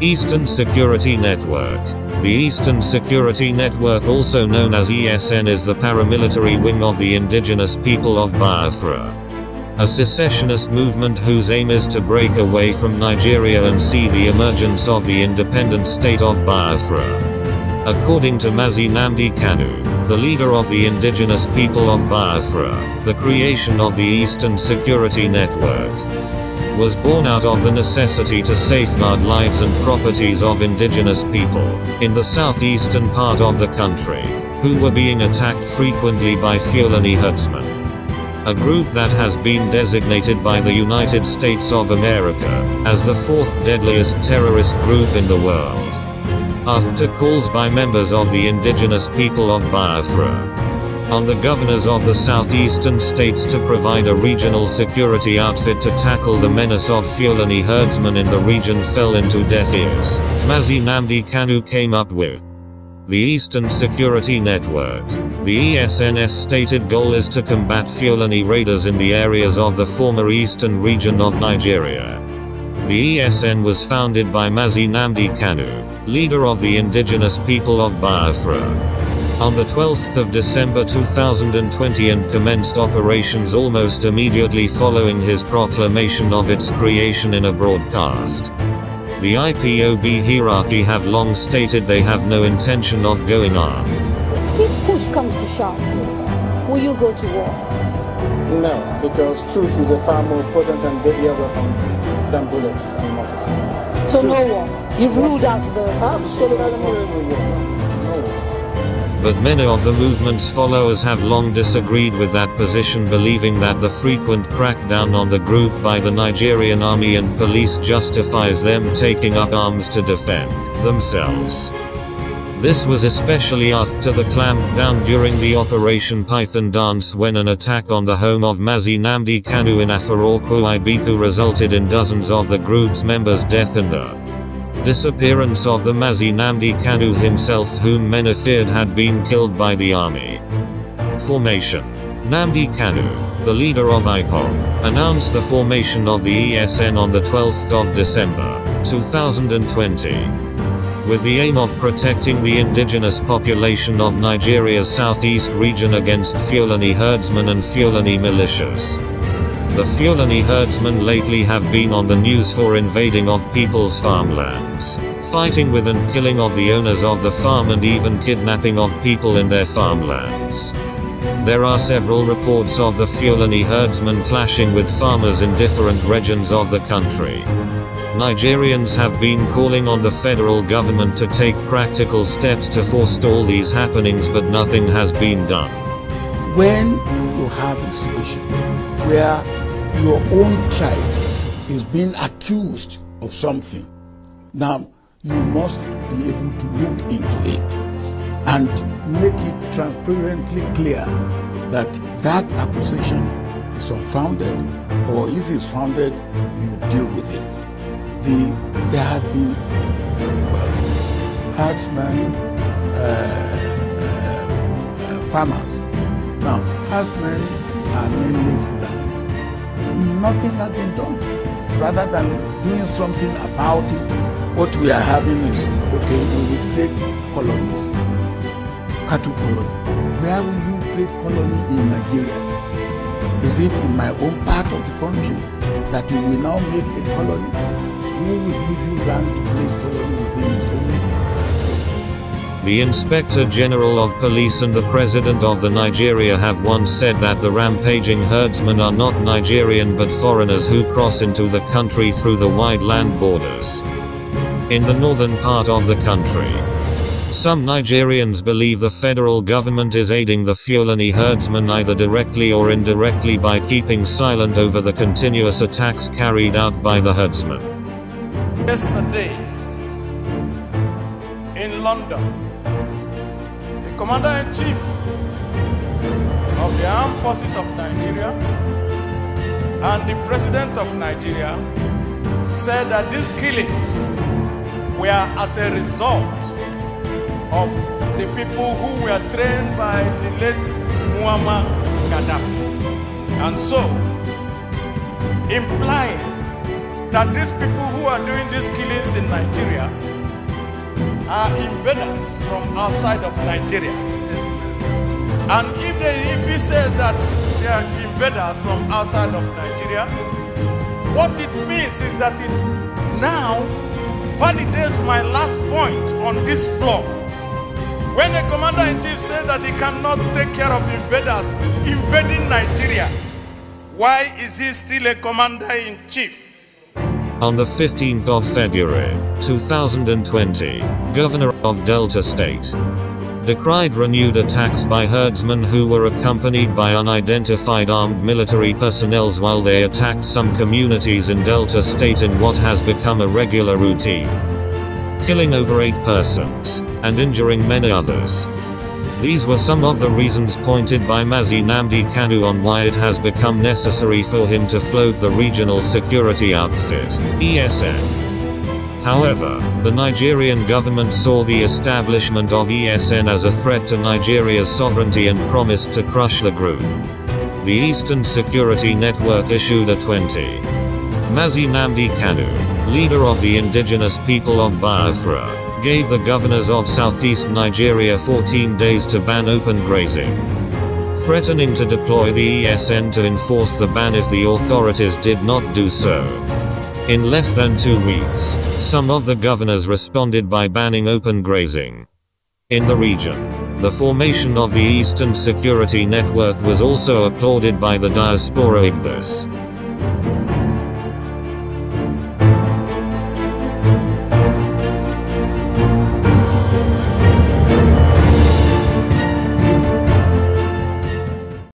Eastern Security Network. The Eastern Security Network, also known as ESN, is the paramilitary wing of the indigenous people of Biafra. A secessionist movement whose aim is to break away from Nigeria and see the emergence of the independent state of Biafra. According to Mazi Nnamdi Kanu, the leader of the indigenous people of Biafra, the creation of the Eastern Security Network was born out of the necessity to safeguard lives and properties of indigenous people in the southeastern part of the country, who were being attacked frequently by Fulani herdsmen. A group that has been designated by the United States of America as the fourth deadliest terrorist group in the world. After calls by members of the indigenous people of Biafra, on the governors of the southeastern states to provide a regional security outfit to tackle the menace of Fulani herdsmen in the region fell into deaf ears. Mazi Nnamdi Kanu came up with the Eastern Security Network. The ESNS stated goal is to combat Fulani raiders in the areas of the former eastern region of Nigeria. The ESN was founded by Mazi Nnamdi Kanu, leader of the indigenous people of Biafra on the 12th of December 2020 and commenced operations almost immediately following his proclamation of its creation in a broadcast. The IPOB hierarchy have long stated they have no intention of going armed. If push comes to shove, will you go to war? No, because truth is a far more potent and deadlier weapon than bullets and mortars. So truth. no war. You've ruled out the. Absolutely but many of the movement's followers have long disagreed with that position believing that the frequent crackdown on the group by the Nigerian army and police justifies them taking up arms to defend themselves. This was especially after the clampdown during the Operation Python dance when an attack on the home of Mazi Nnamdi Kanu in Afaraukwu Ibeku resulted in dozens of the group's members' death and the disappearance of the Mazi Nnamdi Kanu himself whom many feared had been killed by the army. Formation Nnamdi Kanu, the leader of IPOB, announced the formation of the ESN on the 12th of December, 2020. With the aim of protecting the indigenous population of Nigeria's southeast region against Fulani herdsmen and Fulani militias. The Fulani herdsmen lately have been on the news for invading of people's fighting with and killing of the owners of the farm and even kidnapping of people in their farmlands. There are several reports of the Fulani herdsmen clashing with farmers in different regions of the country. Nigerians have been calling on the federal government to take practical steps to forestall these happenings but nothing has been done. When you have a situation where your own tribe is being accused of something. Now, you must be able to look into it and make it transparently clear that that accusation is unfounded, or if it's founded, you deal with it. The, there have been, well, herdsmen, uh, uh, uh, farmers. Now, herdsmen are mainly Fulani nothing has been done. Rather than doing something about it, what we are having is, okay, we will create colonies, cattle colony. Where will you create colony in Nigeria? Is it in my own part of the country that you will now make a colony? Who will give you land to create colony within the Inspector General of Police and the President of the Nigeria have once said that the rampaging herdsmen are not Nigerian but foreigners who cross into the country through the wide land borders. In the northern part of the country, some Nigerians believe the federal government is aiding the Fulani herdsmen either directly or indirectly by keeping silent over the continuous attacks carried out by the herdsmen. Yesterday, in London, the Commander-in-Chief of the Armed Forces of Nigeria and the President of Nigeria said that these killings were as a result of the people who were trained by the late Muammar Gaddafi. And so, implied that these people who are doing these killings in Nigeria are invaders from outside of Nigeria. And if, they, if he says that they are invaders from outside of Nigeria, what it means is that it now validates my last point on this floor. When a commander-in-chief says that he cannot take care of invaders invading Nigeria, why is he still a commander-in-chief? On the 15th of February, 2020, Governor of Delta State decried renewed attacks by herdsmen who were accompanied by unidentified armed military personnel while they attacked some communities in Delta State in what has become a regular routine, killing over eight persons and injuring many others. These were some of the reasons pointed by Mazi Nnamdi Kanu on why it has become necessary for him to float the regional security outfit, ESN. However, the Nigerian government saw the establishment of ESN as a threat to Nigeria's sovereignty and promised to crush the group. The Eastern Security Network issued a 20. Mazi Nnamdi Kanu, leader of the indigenous people of Biafra, gave the governors of southeast Nigeria 14 days to ban open grazing, threatening to deploy the ESN to enforce the ban if the authorities did not do so. In less than two weeks, some of the governors responded by banning open grazing. In the region, the formation of the Eastern Security Network was also applauded by the diaspora Igbos.